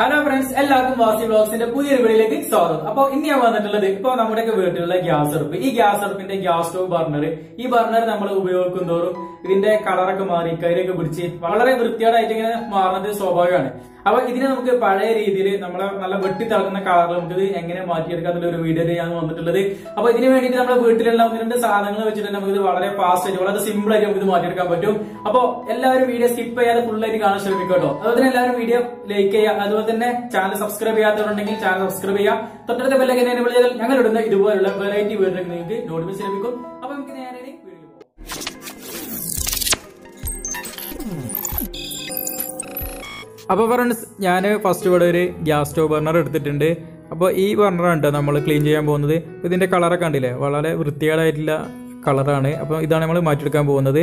Hello friends എല്ലാവർക്കും വാസി ബ്ലോഗ്സിന്റെ പുതിയൊരു വീഡിയോയിലേക്ക് സ്വാഗതം. അപ്പൊ ഇന്ന് ഞാൻ വന്നിട്ടുള്ളത് ഇപ്പൊ നമ്മുടെയൊക്കെ വീട്ടിലുള്ള ഗ്യാസ് അടുപ്പ്. ഈ ഗ്യാസ് അടുപ്പിന്റെ ഗ്യാസ് സ്റ്റോവ് ബർണർ. ഈ ബർണർ നമ്മൾ ഉപയോഗിക്കും തോറും ഇതിന്റെ കളറൊക്കെ മാറി കൈരൊക്കെ പിടിച്ച് വളരെ വൃത്തിയോടായിട്ട് ഇങ്ങനെ മാറുന്നത് സ്വാഭാവികമാണ് അപ്പൊ ഇതിനെ നമുക്ക് പഴയ രീതിയിൽ നമ്മളെ നല്ല വെട്ടി തിളങ്ങുന്ന കളർ നമുക്ക് ഇത് എങ്ങനെ മാറ്റിയെടുക്കാം ഒരു വീഡിയോ ഞാൻ വന്നിട്ടുള്ളത്. അപ്പൊ ഇതിന് വേണ്ടിയിട്ട് നമ്മുടെ വീട്ടിലുള്ള ഒന്ന് രണ്ട് സാധനങ്ങൾ വെച്ചിട്ട് നമുക്ക് ഇത് വളരെ ഫാസ്റ്റ് ആയിട്ട് വളരെ സിമ്പിൾ ആയിട്ട് നമുക്ക് ഇത് മാറ്റിയെടുക്കാൻ പറ്റും. അപ്പൊ എല്ലാവരും വീഡിയോ സ്കിപ്പ് ചെയ്യാതെ ഫുൾ ആയിട്ട് കാണാൻ ശ്രമിക്കട്ടോ. കേട്ടോ അതുപോലെ തന്നെ എല്ലാവരും വീഡിയോ ലൈക്ക് ചെയ്യുക. അതുപോലെ തന്നെ ചാനൽ സബ്സ്ക്രൈബ് ചെയ്യാത്തവരുണ്ടെങ്കിൽ ചാനൽ സബ്സ്ക്രൈബ് ചെയ്യുക തൊട്ടടുത്ത ബെല്ലൊക്കെ എന്നെ വിളിച്ചാൽ ഞങ്ങൾ ഇടുന്ന ഇതുപോലുള്ള വെറൈറ്റി വീഡിയോ നിങ്ങൾക്ക് നോട്ടിഫിക്കേഷൻ ലഭിക്കും. അപ്പൊ നമുക്ക് നേരെ അപ്പോൾ ഫ്രണ്ട്സ് ഞാൻ ഫസ്റ്റ് ഇവിടെ ഒരു ഗ്യാസ് സ്റ്റോവ് ബർണർ എടുത്തിട്ടുണ്ട്. അപ്പോൾ ഈ ബർണർ ഉണ്ട് നമ്മൾ ക്ലീൻ ചെയ്യാൻ പോകുന്നത്. ഇതിന്റെ കളറൊക്കെ കണ്ടില്ലേ? വളരെ വൃത്തികേടായിട്ടുള്ള കളറാണ് അപ്പോൾ ഇതാണ് നമ്മൾ മാറ്റിയെടുക്കാൻ പോകുന്നത്.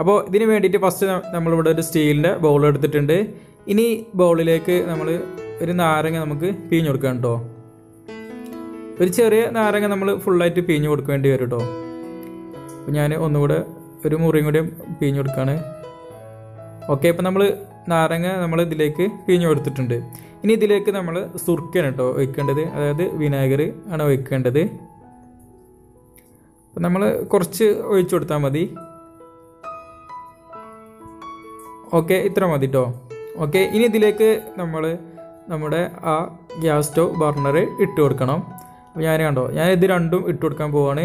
അപ്പോൾ ഇതിന് വേണ്ടിയിട്ട് ഫസ്റ്റ് നമ്മളിവിടെ ഒരു സ്റ്റീലിന്റെ ബൗൾ എടുത്തിട്ടുണ്ട്. ഇനി ബൗളിലേക്ക് നമ്മൾ ഒരു നാരങ്ങ നമുക്ക് പിഴിഞ്ഞു കൊടുക്കാം കേട്ടോ ഒരു ചെറിയ നാരങ്ങ നമ്മൾ ഫുള്ളായിട്ട് പിഴിഞ്ഞു കൊടുക്കേണ്ടി വരും കേട്ടോ അപ്പോൾ ഞാൻ ഒന്നുകൂടെ ഒരു മുറിയും കൂടി പിഴിഞ്ഞു കൊടുക്കുകയാണ് ഓക്കെ ഇപ്പം നമ്മൾ നാരങ്ങ നമ്മൾ ഇതിലേക്ക് പിഴിഞ്ഞു കൊടുത്തിട്ടുണ്ട്. ഇനി ഇതിലേക്ക് നമ്മൾ സുർക്കയാണ് കേട്ടോ ഒഴിക്കേണ്ടത്. അതായത് വിനാഗർ ആണ് ഒഴിക്കേണ്ടത്. അപ്പം നമ്മൾ കുറച്ച് ഒഴിച്ചു കൊടുത്താൽ മതി. ഓക്കെ ഇത്ര മതി കേട്ടോ ഓക്കെ ഇനി ഇതിലേക്ക് നമ്മൾ നമ്മുടെ ആ ഗ്യാസ് സ്റ്റവ് ബർണർ ഇട്ട് കൊടുക്കണം. അപ്പോൾ ഞാൻ കണ്ടോ ഞാൻ ഇത് രണ്ടും ഇട്ട് കൊടുക്കാൻ പോവാണ്.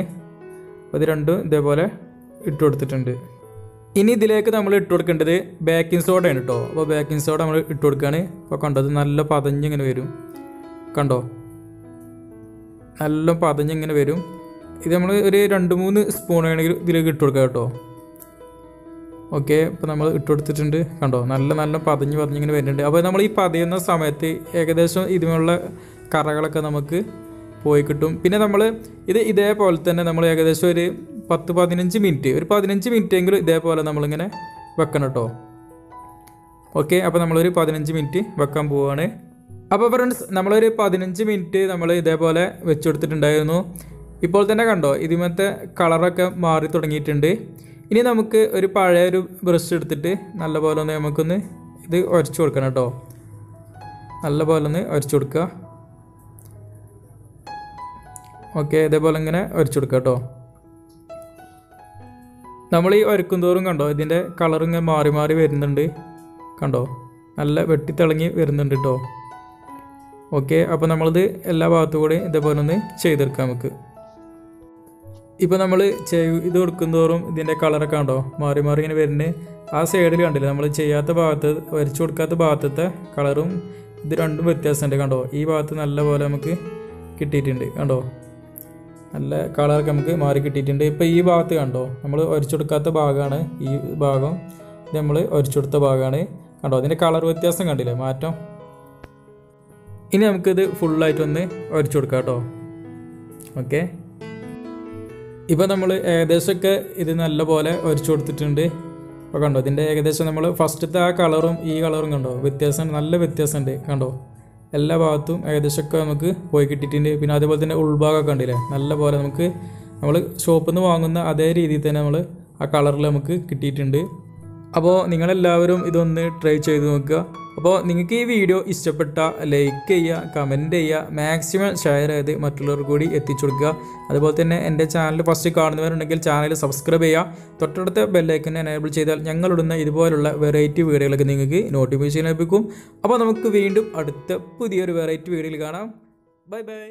അപ്പോൾ ഇത് രണ്ടും ഇതേപോലെ ഇട്ട് കൊടുത്തിട്ടുണ്ട്. ഇനി ഇതിലേക്ക് നമ്മൾ ഇട്ട് കൊടുക്കേണ്ടത് ബേക്കിംഗ് സോഡയാണ് കേട്ടോ അപ്പോൾ ബേക്കിംഗ് സോഡ നമ്മൾ ഇട്ട് കൊടുക്കുകയാണ് അപ്പോൾ കണ്ടോ ഇത് നല്ല പതഞ്ഞിങ്ങനെ വരും. കണ്ടോ? നല്ല പതഞ്ഞിങ്ങനെ വരും. ഇത് നമ്മൾ ഒരു രണ്ട് മൂന്ന് സ്പൂൺ വേണമെങ്കിൽ ഇതിലേക്ക് ഇട്ട് കൊടുക്കാം കേട്ടോ. ഓക്കെ ഇപ്പോൾ നമ്മൾ ഇട്ട് കൊടുത്തിട്ടുണ്ട്. കണ്ടോ? നല്ല നല്ല പതഞ്ഞ് പതഞ്ഞിങ്ങനെ വരുന്നുണ്ട്. അപ്പോൾ നമ്മൾ ഈ പതയുന്ന സമയത്ത് ഏകദേശം ഇതിനുള്ള കറകളൊക്കെ നമുക്ക് പോയി കിട്ടും. പിന്നെ നമ്മൾ ഇത് ഇതേപോലെ തന്നെ നമ്മൾ ഏകദേശം ഒരു പത്ത് പതിനഞ്ച് മിനിറ്റ് ഒരു പതിനഞ്ച് മിനിറ്റ് എങ്കിലും ഇതേപോലെ നമ്മളിങ്ങനെ വെക്കണം കേട്ടോ. ഓക്കെ അപ്പോൾ നമ്മളൊരു പതിനഞ്ച് മിനിറ്റ് വെക്കാൻ പോവുകയാണ് അപ്പോൾ ഫ്രണ്ട്സ് നമ്മളൊരു പതിനഞ്ച് മിനിറ്റ് നമ്മൾ ഇതേപോലെ വെച്ചു കൊടുത്തിട്ടുണ്ടായിരുന്നു. ഇപ്പോൾ തന്നെ കണ്ടോ ഇതിമത്തെ കളറൊക്കെ മാറി തുടങ്ങിയിട്ടുണ്ട്. ഇനി നമുക്ക് ഒരു പഴയ ഒരു ബ്രഷ് എടുത്തിട്ട് നല്ലപോലെ ഒന്ന് നമുക്കൊന്ന് ഇത് ഉരച്ചു കൊടുക്കണം കേട്ടോ. നല്ലപോലെ ഒന്ന് ഉരച്ചു കൊടുക്കുക. ഓക്കെ ഇതേപോലെ ഇങ്ങനെ ഉരച്ചു കൊടുക്കുക കേട്ടോ. നമ്മൾ ഈ ഉരക്കും തോറും കണ്ടോ ഇതിന്റെ കളർ ഇങ്ങനെ മാറി മാറി വരുന്നുണ്ട് കണ്ടോ? നല്ല വെട്ടിത്തിളങ്ങി വരുന്നുണ്ട് കേട്ടോ. ഓക്കെ അപ്പോൾ നമ്മളിത് എല്ലാ ഭാഗത്തും കൂടി ഇതേപോലെ ഒന്ന് ചെയ്തെടുക്കാം നമുക്ക്. ഇപ്പോൾ നമ്മൾ ഇത് കൊടുക്കുന്തോറും ഇതിന്റെ കളറൊക്കെ കണ്ടോ? മാറി മാറി ഇങ്ങനെ വരുന്നത് ആ സൈഡിൽ കണ്ടില്ല? നമ്മൾ ചെയ്യാത്ത ഭാഗത്ത് വരച്ചു കൊടുക്കാത്ത ഭാഗത്തത്തെ കളറും ഇത് രണ്ടും വ്യത്യാസമുണ്ട് കണ്ടോ? ഈ ഭാഗത്ത് നല്ല പോലെ നമുക്ക് കിട്ടിയിട്ടുണ്ട് കണ്ടോ? നല്ല കളറൊക്കെ നമുക്ക് മാറി കിട്ടിയിട്ടുണ്ട്. ഇപ്പോൾ ഈ ഭാഗത്ത് കണ്ടോ? നമ്മൾ ഒരച്ചെടുക്കാത്ത ഭാഗമാണ് ഈ ഭാഗം. ഇത് നമ്മൾ ഒരച്ചെടുത്ത ഭാഗമാണ് കണ്ടോ? അതിന്റെ കളർ വ്യത്യാസം കണ്ടില്ലേ? മാറ്റം. ഇനി നമുക്കിത് ഫുള്ളായിട്ടൊന്ന് ഒരച്ചു കൊടുക്കാം കേട്ടോ ഓക്കെ ഇപ്പോൾ നമ്മൾ ഏകദേശമൊക്കെ ഇത് നല്ല പോലെ ഒരച്ചു കൊടുത്തിട്ടുണ്ട്. അപ്പോൾ കണ്ടോ ഇതിന്റെ ഏകദേശം നമ്മൾ ഫസ്റ്റത്തെ ആ കളറും ഈ കളറും കണ്ടോ? വ്യത്യാസം നല്ല വ്യത്യാസമുണ്ട് കണ്ടോ? എല്ലാ ഭാഗത്തും ഏകദേശമൊക്കെ നമുക്ക് പോയി കിട്ടിയിട്ടുണ്ട്. പിന്നെ അതേപോലെ തന്നെ ഉൾഭാഗമൊക്കെ ഉണ്ടല്ലേ നല്ല പോലെ നമുക്ക് നമ്മൾ ഷോപ്പിൽ നിന്ന് വാങ്ങുന്ന അതേ രീതിയിൽ തന്നെ നമ്മൾ ആ കളറിൽ നമുക്ക് കിട്ടിയിട്ടുണ്ട്. അപ്പോൾ നിങ്ങളെല്ലാവരും ഇതൊന്ന് ട്രൈ ചെയ്ത് നോക്കുക. അപ്പോൾ നിങ്ങൾക്ക് ഈ വീഡിയോ ഇഷ്ടപ്പെട്ട ലൈക്ക് ചെയ്യുക കമന്റ് ചെയ്യുക മാക്സിമം ഷെയർ ചെയ്ത് മറ്റുള്ളവർ കൂടി എത്തിച്ചു കൊടുക്കുക. അതുപോലെ തന്നെ എന്റെ ചാനൽ ഫസ്റ്റ് കാണുന്നവരുണ്ടെങ്കിൽ ചാനൽ സബ്സ്ക്രൈബ് ചെയ്യുക. തൊട്ടടുത്ത ബെല്ലൈക്കൻ എനേബിൾ ചെയ്താൽ ഞങ്ങളിടുന്ന ഇതുപോലുള്ള വെറൈറ്റി വീഡിയോകളൊക്കെ നിങ്ങൾക്ക് നോട്ടിഫിക്കേഷൻ ലഭിക്കും. അപ്പോൾ നമുക്ക് വീണ്ടും അടുത്ത പുതിയൊരു വെറൈറ്റി വീഡിയോയിൽ കാണാം. Bye bye